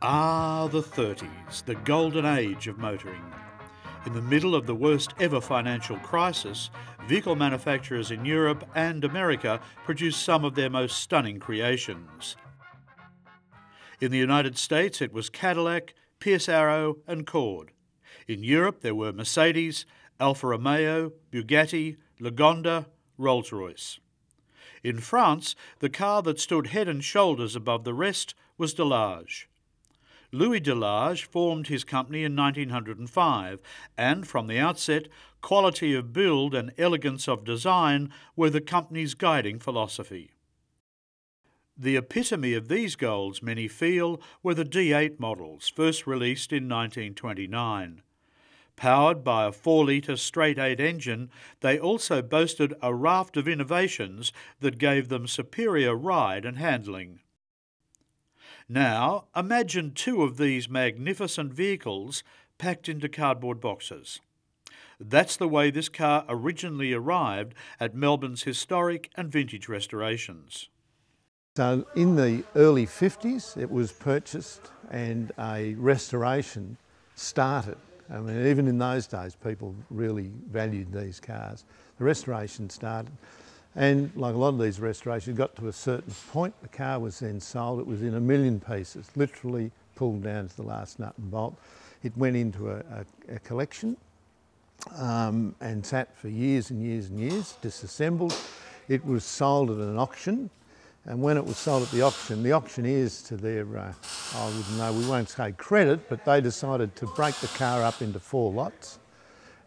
Ah, the 30s, the golden age of motoring. In the middle of the worst ever financial crisis, vehicle manufacturers in Europe and America produced some of their most stunning creations. In the United States, it was Cadillac, Pierce Arrow, and Cord. In Europe, there were Mercedes, Alfa Romeo, Bugatti, Lagonda, Rolls Royce. In France, the car that stood head and shoulders above the rest was Delage. Louis Delage formed his company in 1905, and from the outset, quality of build and elegance of design were the company's guiding philosophy. The epitome of these goals, many feel, were the D8 models, first released in 1929. Powered by a 4 litre straight 8 engine, they also boasted a raft of innovations that gave them superior ride and handling. Now, imagine two of these magnificent vehicles packed into cardboard boxes. That's the way this car originally arrived at Melbourne's historic and vintage restorations. So in the early 50s it was purchased and a restoration started. I mean even in those days people really valued these cars. The restoration started and like a lot of these restorations, got to a certain point, the car was then sold. It was in a million pieces, literally pulled down to the last nut and bolt. It went into a, a, a collection um, and sat for years and years and years, disassembled. It was sold at an auction. And when it was sold at the auction, the auctioneers, to their, uh, I wouldn't know, we won't say credit, but they decided to break the car up into four lots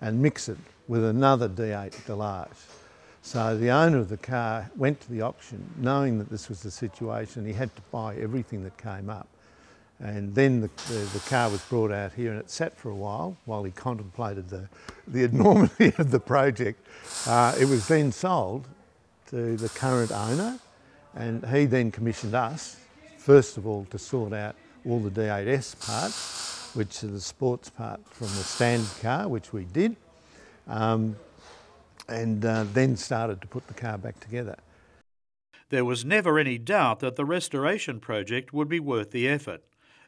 and mix it with another D8 Delage. So the owner of the car went to the auction knowing that this was the situation. He had to buy everything that came up. And then the, the, the, car was brought out here and it sat for a while while he contemplated the, the enormity of the project. Uh, it was then sold to the current owner and he then commissioned us, first of all, to sort out all the D8S parts, which are the sports part from the standard car, which we did. Um, and uh, then started to put the car back together. There was never any doubt that the restoration project would be worth the effort.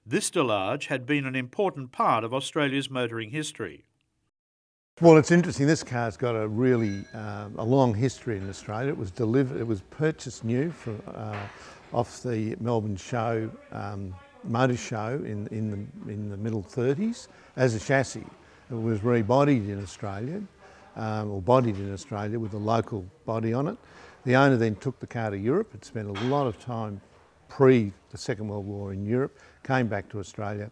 This Delage had been an important part of Australia's motoring history. Well, it's interesting. This car's got a really uh, a long history in Australia. It was delivered. It was purchased new from uh, off the Melbourne Show um, Motor Show in in the in the middle 30s as a chassis. It was rebodied in Australia um, or bodied in Australia with a local body on it. The owner then took the car to Europe. It spent a lot of time pre the Second World War in Europe, came back to Australia,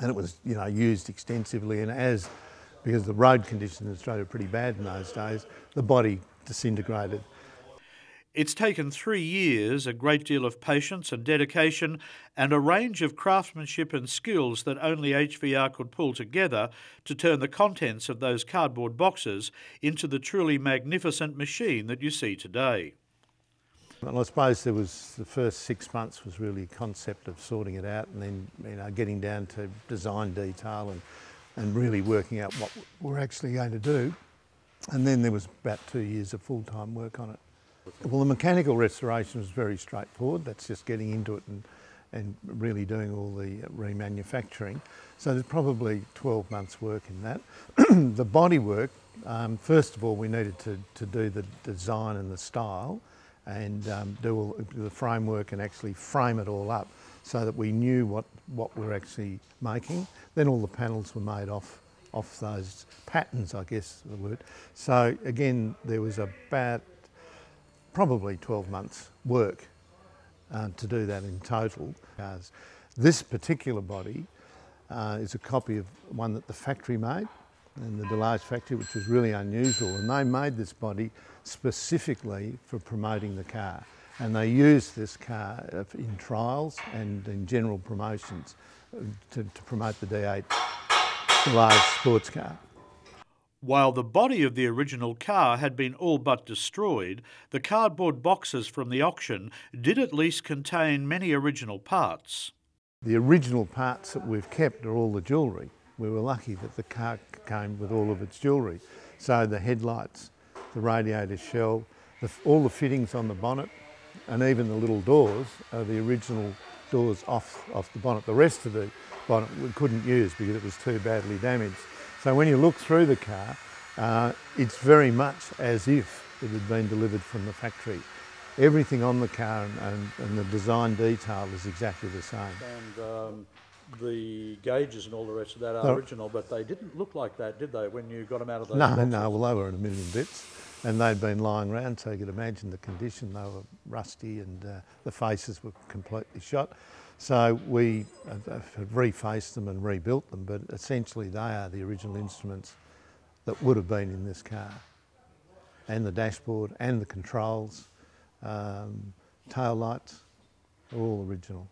and it was you know used extensively. And as because the road conditions in Australia were pretty bad in those days, the body disintegrated. It's taken three years, a great deal of patience and dedication, and a range of craftsmanship and skills that only HVR could pull together to turn the contents of those cardboard boxes into the truly magnificent machine that you see today. I suppose there was the first six months was really a concept of sorting it out and then you know getting down to design detail and and really working out what we're actually going to do. And then there was about two years of full-time work on it. Well, the mechanical restoration was very straightforward. That's just getting into it and, and really doing all the remanufacturing. So there's probably 12 months work in that. the body work, um, first of all, we needed to, to do the design and the style and um, do all the framework and actually frame it all up so that we knew what, what we're actually making. Then all the panels were made off, off those patterns, I guess the word. So again, there was about probably 12 months work uh, to do that in total. This particular body uh, is a copy of one that the factory made in the Delage factory, which was really unusual. And they made this body specifically for promoting the car. And they used this car uh, in trials and in general promotions uh, to, to promote the D8 Delage sports car. While the body of the original car had been all but destroyed, the cardboard boxes from the auction did at least contain many original parts. The original parts that we've kept are all the jewellery. We were lucky that the car came with all of its jewellery. So the headlights, the radiator shell, the, all the fittings on the bonnet, and even the little doors are the original doors off, off the bonnet. The rest of the bonnet we couldn't use because it was too badly damaged. So when you look through the car, uh, it's very much as if it had been delivered from the factory. Everything on the car and, and, and the design detail is exactly the same. And um, the gauges and all the rest of that are No. original, but they didn't look like that, did they, when you got them out of those No, boxes? no, well, they were in a million bits and they'd been lying around, so you could imagine the condition. They were rusty and uh, the faces were completely shot. So we have, refaced them and rebuilt them, but essentially they are the original instruments that would have been in this car. And the dashboard and the controls, um, tail lights, are all original.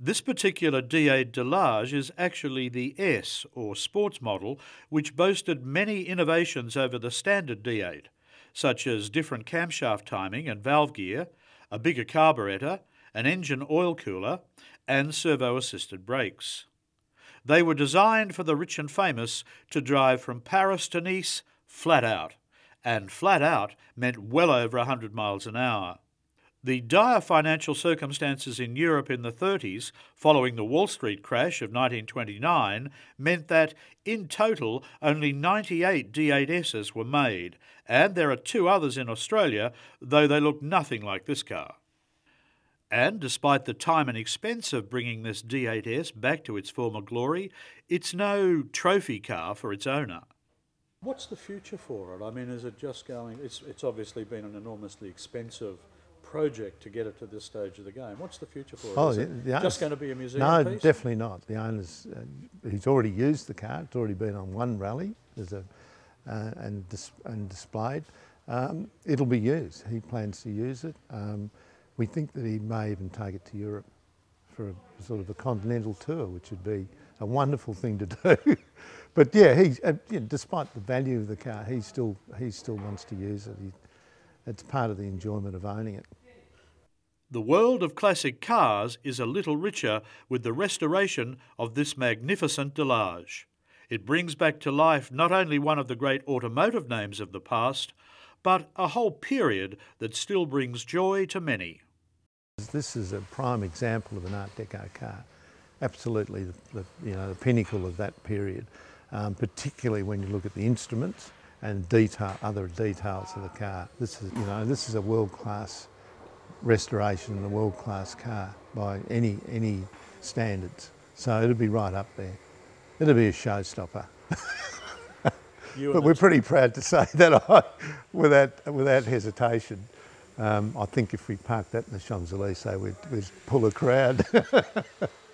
This particular D8 Delage is actually the S, or sports model, which boasted many innovations over the standard D8, such as different camshaft timing and valve gear, a bigger carburettor, an engine oil cooler, and servo assisted brakes. They were designed for the rich and famous to drive from Paris to Nice flat out, and flat out meant well over a 100 miles an hour. The dire financial circumstances in Europe in the 30s, following the Wall Street crash of 1929, meant that, in total, only 98 D8Ss were made, and there are two others in Australia, though they look nothing like this car. And despite the time and expense of bringing this D8S back to its former glory, it's no trophy car for its owner. What's the future for it? I mean, is it just going? It's, it's obviously been an enormously expensive project to get it to this stage of the game. What's the future for it? Oh, Is it the just going to be a museum No, piece? definitely not. The owner's, uh, he's already used the car. It's already been on one rally as a, uh, and, dis- and displayed. Um, it'll be used. He plans to use it. Um, we think that he may even take it to Europe for a sort of a continental tour, which would be a wonderful thing to do. but yeah, he, uh, yeah, despite the value of the car, he still, he still wants to use it. He, it's part of the enjoyment of owning it. The world of classic cars is a little richer with the restoration of this magnificent Delage. It brings back to life not only one of the great automotive names of the past, but a whole period that still brings joy to many. This is a prime example of an Art Deco car. Absolutely, the, the you know the pinnacle of that period. Um, particularly when you look at the instruments and detail, other details of the car. This is you know this is a world class restoration and a world class car by any any standards. So it'll be right up there. It'll be a showstopper. But we're pretty proud to say that I, without, without hesitation. Um, I think if we parked that in the Champs Elysees, we'd, we'd pull a crowd.